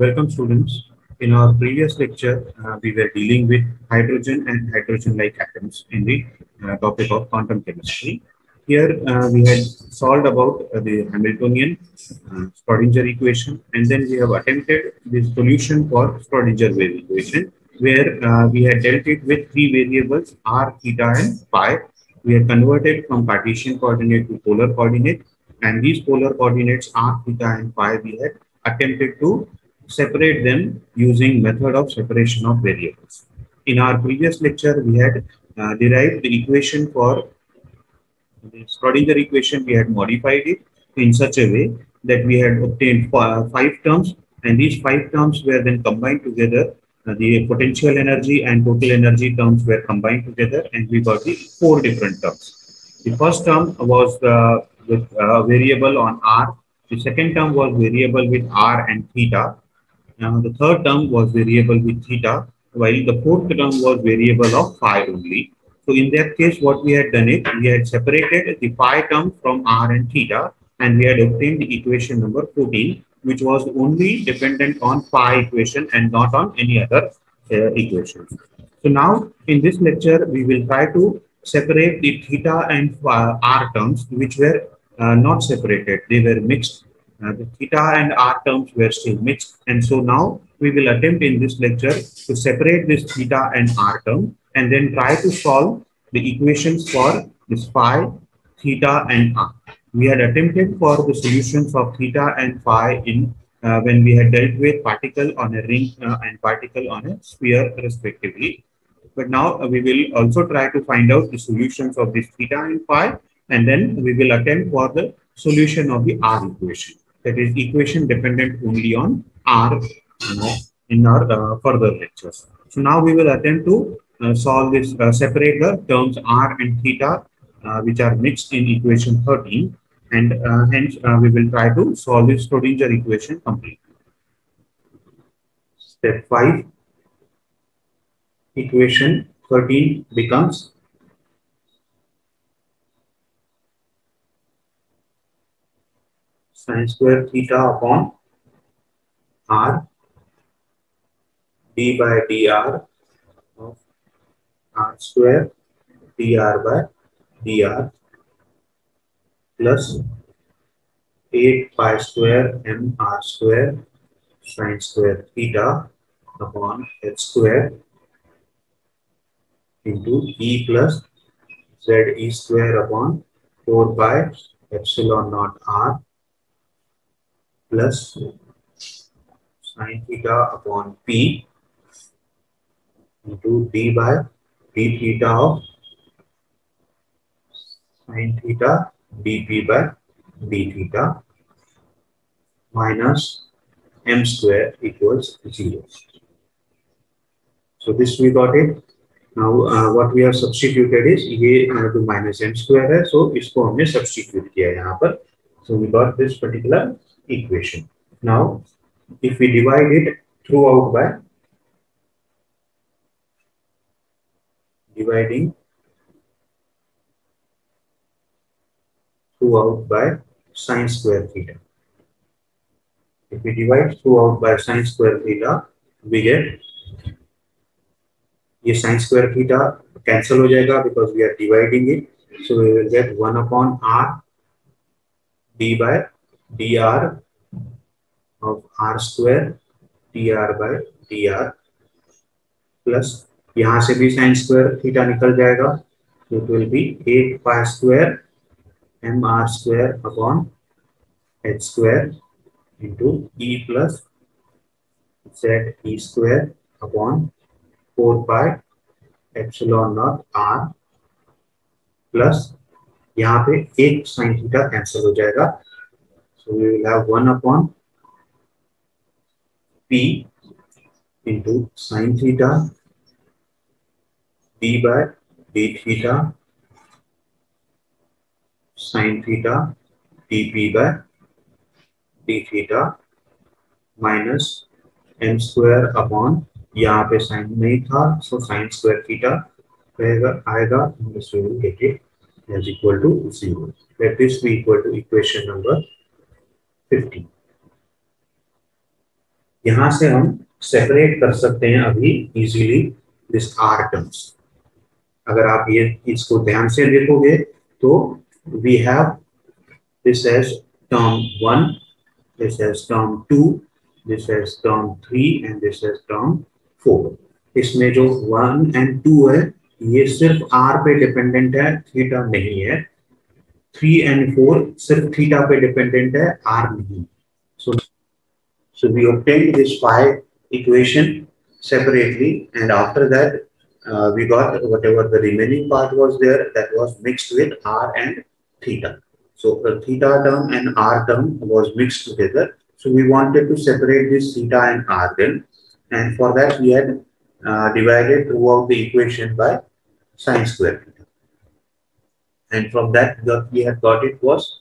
Welcome students. In our previous lecture, uh, we were dealing with hydrogen and hydrogen-like atoms in the uh, topic of quantum chemistry. Here uh, we had solved about uh, the Hamiltonian uh, Schrodinger equation and then we have attempted the solution for Schrodinger wave equation where uh, we had dealt it with three variables r, theta and phi. We had converted from Cartesian coordinate to polar coordinate and these polar coordinates r, theta and phi we had attempted to separate them using method of separation of variables. In our previous lecture, we had uh, derived the equation for the Schrodinger equation. We had modified it in such a way that we had obtained five terms and these five terms were then combined together. Uh, the potential energy and total energy terms were combined together and we got the four different terms. The first term was uh, with a variable on R. The second term was variable with R and theta now the third term was variable with theta, while the fourth term was variable of phi only. So in that case, what we had done is we had separated the phi term from r and theta, and we had obtained the equation number 14, which was only dependent on phi equation and not on any other uh, equation. So now in this lecture, we will try to separate the theta and uh, r terms, which were uh, not separated. They were mixed uh, the theta and r terms were still mixed. And so now we will attempt in this lecture to separate this theta and r term and then try to solve the equations for this phi, theta and r. We had attempted for the solutions of theta and phi in uh, when we had dealt with particle on a ring uh, and particle on a sphere respectively. But now uh, we will also try to find out the solutions of this theta and phi and then we will attempt for the solution of the r equation that is equation dependent only on R in our uh, further lectures. So now we will attempt to uh, solve this, uh, separate the terms R and theta, which are mixed in equation 13. And hence we will try to solve this Schrodinger equation completely. Step 5, equation 13 becomes sine square theta upon r d by dr of r square dr by dr plus 8 pi square m r square sine square theta upon h square into e plus z e square upon 4 pi epsilon naught r plus sine theta upon p into d by d theta of sine theta dp by d theta minus m square equals 0. So this we got it. Now uh, what we have substituted is ये जो minus m square है so इसको हमने substitute किया यहाँ पर so we got this particular equation. Now, if we divide it throughout by dividing throughout by sine square theta. If we divide throughout by sine square theta, we get ये sine square theta cancel हो जाएगा because we are dividing it. So we will get 1 upon r d by dr of r square dr by dr plus यहाँ से भी sine square theta निकल जाएगा it will be eight pi square M R square upon H square into E plus Z E square upon four pi epsilon naught R plus यहाँ पे एक sine theta cancel हो जाएगा। So we will have 1 upon P into sine theta d by d theta sine theta dp by d theta minus m square upon यहाँ पे sign नहीं था so sine square theta रहेगा आएगा this get it as equal to 0 let this be equal to equation number 50. यहाँ से हम separate कर सकते हैं अभी इजीली दिस आर टर्म्स अगर आप ये इसको ध्यान से देखोगे तो we have this as term one this as term two this as term three and this as term four इसमें जो वन एंड टू है, ये सिर्फ़ आर पे डिपेंडेंट है थीटा नहीं है। थ्री एंड फोर सिर्फ थीटा पे डिपेंडेंट है आर नहीं सो So we obtained this phi equation separately and after that uh, we got whatever the remaining part was there that was mixed with r and theta. So the theta term and r term was mixed together. So we wanted to separate this theta and r then and for that we had uh, divided throughout the equation by sine square theta. And from that what we have got it was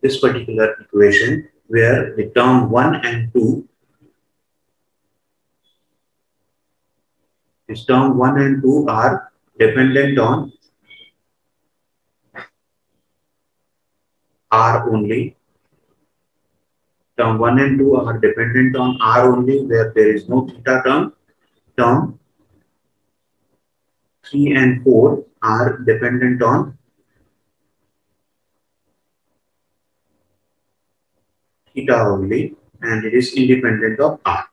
this particular equation where the term 1 and 2 this term 1 and 2 are dependent on R only. Term 1 and 2 are dependent on R only where there is no theta term. Term 3 and 4 are dependent on theta only and it is independent of r.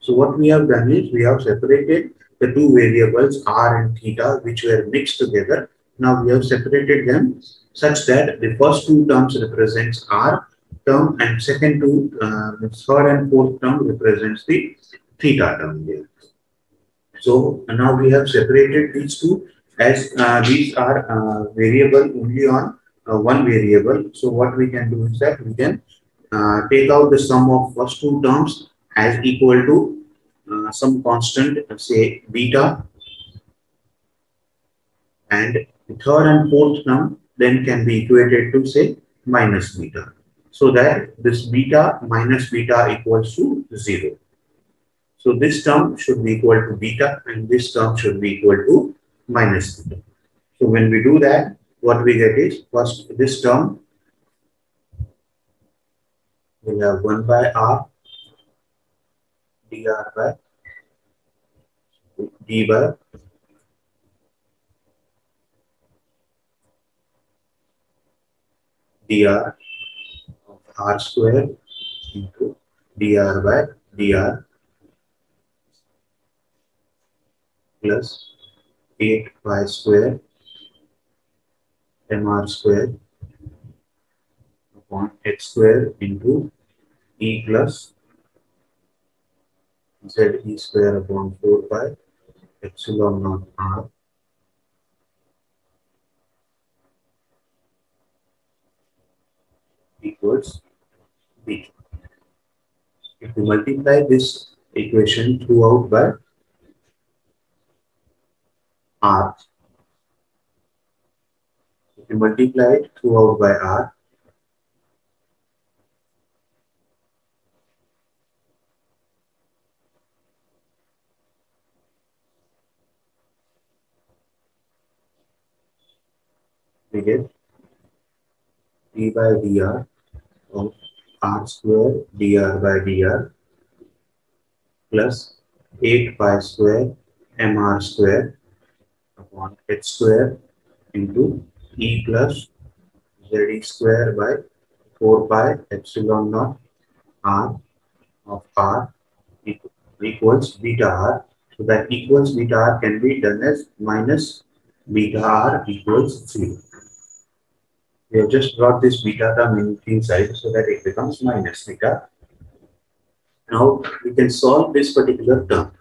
So what we have done is we have separated the two variables r and theta which were mixed together. Now we have separated them such that the first two terms represents r term and second two, uh, third and fourth term represents the theta term here. So now we have separated these two as uh, these are uh, variable only on uh, one variable. So what we can do is that we can uh, take out the sum of first two terms as equal to uh, some constant, say beta, and third and fourth term then can be equated to say minus beta. So that this beta minus beta equals to 0. So this term should be equal to beta and this term should be equal to minus beta. So when we do that, what we get is first this term we have 1 by r dr by d by dr of r square into dr by dr plus 8 pi square mr square upon x square into e plus z e square upon 4 pi epsilon naught r equals b. If we multiply this equation throughout by r, if we multiply it throughout by r, we get d by dr of r square dr by dr plus 8 pi square mr square upon h square into e plus z square by 4 pi epsilon naught r of r equals beta r. So that equals beta r can be done as minus beta r equals 0 we have just brought this beta term in inside so that it becomes minus beta. Now we can solve this particular term.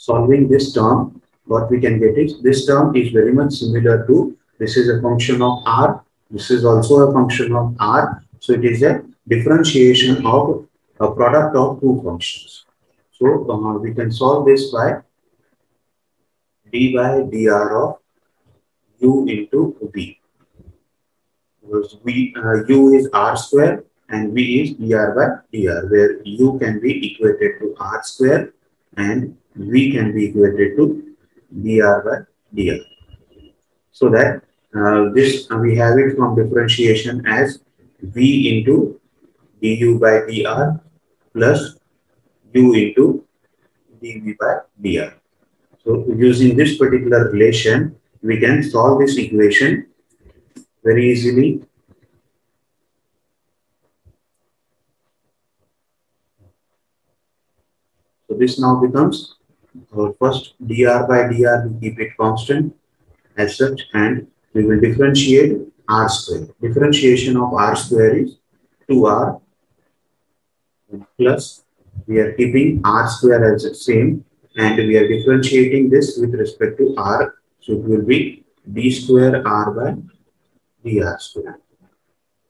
Solving this term, what we can get is this term is very much similar to this is a function of r, this is also a function of r. So it is a differentiation of a product of two functions. So uh, we can solve this by d by dr of u into v. Because v, uh, u is r square and v is dr by dr, where u can be equated to r square and v can be equated to dr by dr. So that uh, this uh, we have it from differentiation as v into du by dr plus u into dv by dr. So using this particular relation, we can solve this equation very easily. So this now becomes our first dr by dr, we keep it constant as such and we will differentiate r square. Differentiation of r square is 2r plus we are keeping r square as the same and we are differentiating this with respect to r. So it will be d square r by dr square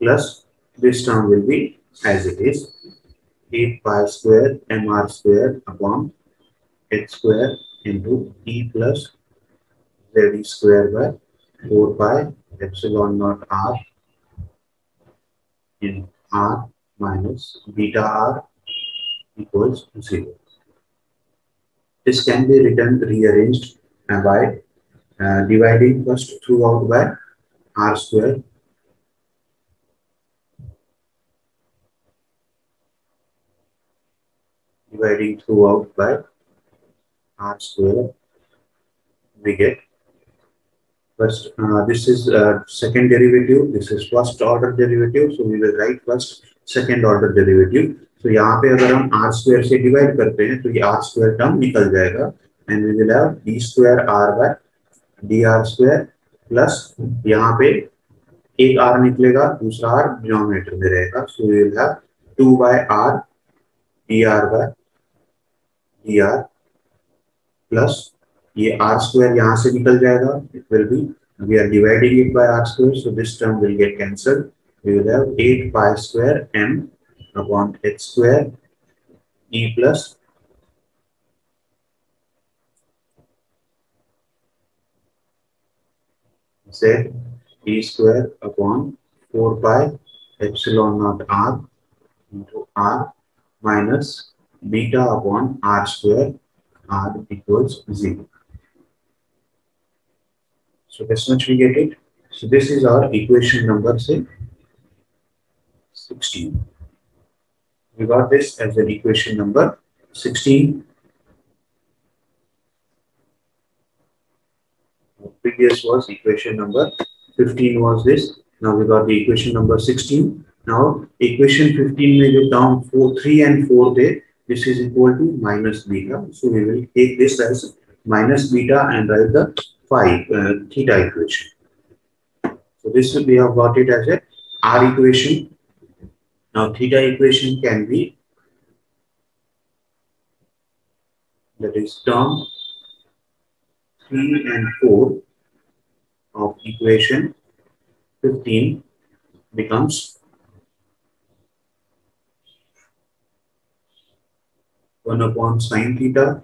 plus this term will be as it is 8 pi square mr square upon h square into e plus z square by 4 pi epsilon naught r in r minus beta r equals 0. This can be written rearranged by uh, dividing first throughout by r square dividing throughout by r square we get. First uh, this is uh, second derivative. This is first order derivative. So we will write first second order derivative. तो यहाँ पे अगर हम are square से divide करते हैं तो ये आर स्क्वायर टर्म निकल जाएगा. And we will have D square R by D R square plus यहाँ पे एक आर निकलेगा दूसरा आर डिनोमिनेटर में रहेगा. So we will have to by r d r by d r plus ये आर स्क्वायर यहाँ से निकल जाएगा it will be we are dividing it by r square so this term will get cancel we will have 8 pi square m upon h square e plus z e square upon 4 pi epsilon not r into r minus beta upon r square r equals 0. So this much we get it. So this is our equation number say 16. We got this as an equation number 16. Previous was equation number 15 was this. Now we got the equation number 16. Now equation 15 may be down 4, 3 and 4 there. This is equal to minus beta. So we will take this as minus beta and write the phi uh, theta equation. So this we have got it as a R equation now theta equation can be that is term 3 and 4 of equation 15 becomes 1 upon sine theta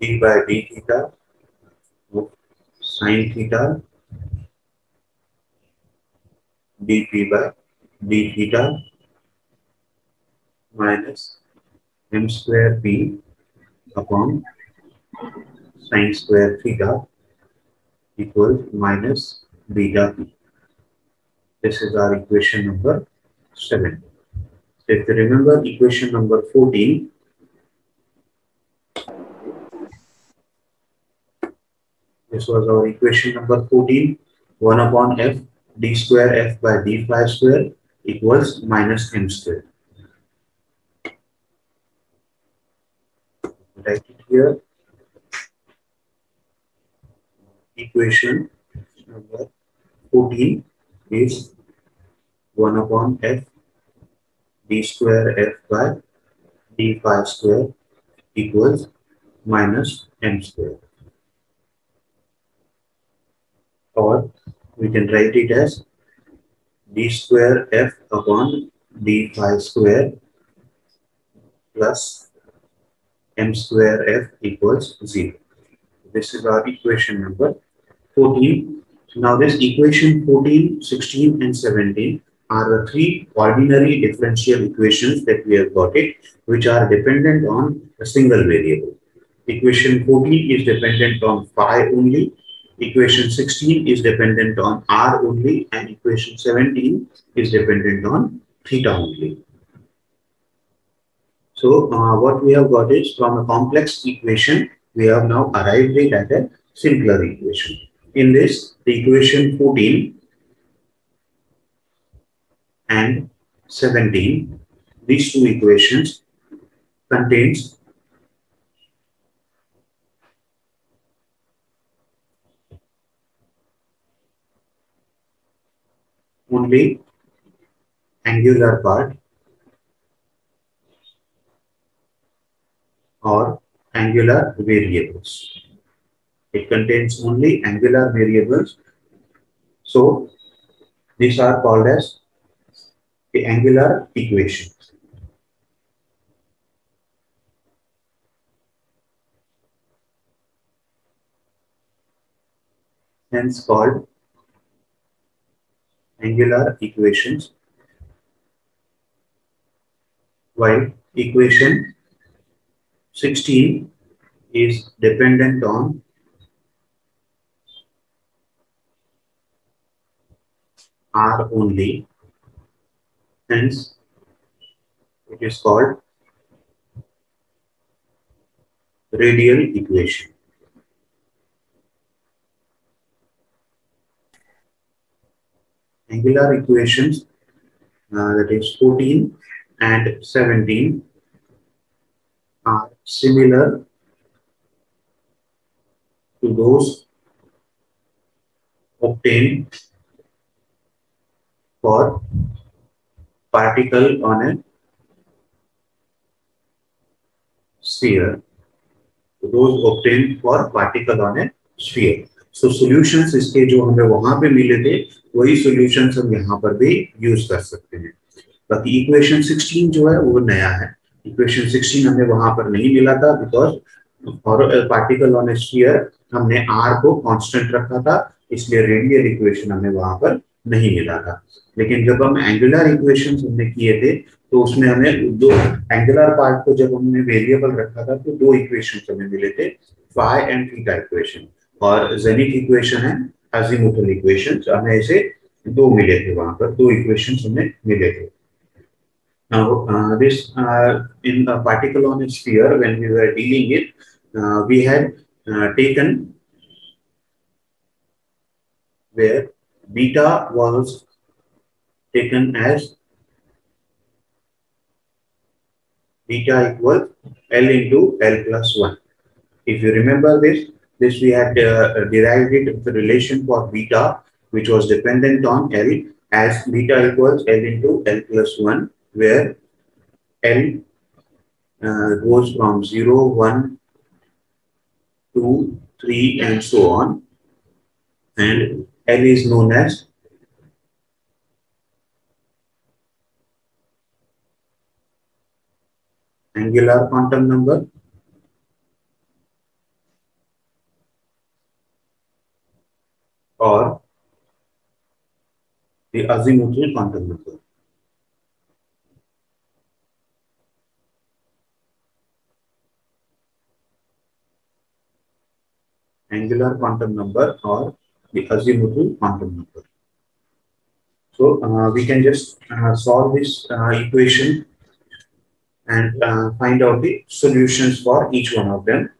d by d theta of sine theta dp by d theta minus m square p upon sine square theta equals minus beta p. This is our equation number 7. If you remember equation number 14, this was our equation number 14, 1 upon f d square f by d phi square equals minus m square. Write it here. Equation number 14 is 1 upon f d square f by d phi square equals minus m square. Or we can write it as d square f upon d phi square plus m square f equals 0. This is our equation number 14. Now this equation 14, 16 and 17 are the three ordinary differential equations that we have got it, which are dependent on a single variable. Equation 14 is dependent on phi only equation 16 is dependent on r only and equation 17 is dependent on theta only. So uh, what we have got is from a complex equation, we have now arrived at a simpler equation. In this, the equation 14 and 17, these two equations contains only angular part or angular variables. It contains only angular variables. So these are called as the angular equation. Hence called angular equations while equation 16 is dependent on R only hence it is called radial equation. Angular equations uh, that is 14 and 17 are similar to those obtained for particle on a sphere. Those obtained for particle on a sphere. So solutions इसके जो हमें वहाँ पे मिले थे, वही solutions हम यहाँ पर भी यूज़ कर सकते हैं। बाकी इक्वेशन 16 जो है, वो नया है। इक्वेशन 16 हमें वहाँ पर नहीं मिला था because for particle on sphere हमने आर को कांस्टेंट रखा था, इसलिए रेडियल इक्वेशन हमें वहाँ पर नहीं मिला था। लेकिन जब हम एंगुलर इक्वेशन हमने किए थे तो उसमें हमें दो एंगुलर पार्ट को जब हमने वेरिएबल रखा था तो दो इक्वेशन हमें मिले थे फाइ एंड थीटा इक्वेशन और जेनिक इक्वेशन है अजीमोटल इक्वेशन हमें इसे दो मिले थे वहाँ पर दो इक्वेशन हमें मिले थे। Now, uh, this, uh, in the particle on a sphere, when we were dealing it, uh, we had uh, taken where beta was taken as beta equals L into L plus 1. If you remember this, this we had uh, derived it the relation for beta, which was dependent on L as beta equals L into L plus 1, where L uh, goes from 0, 1, 2, 3, and so on. And L is known as angular quantum number or the azimuthal quantum number. Angular quantum number or the azimuthal quantum number. So uh, we can just uh, solve this uh, equation and uh, find out the solutions for each one of them.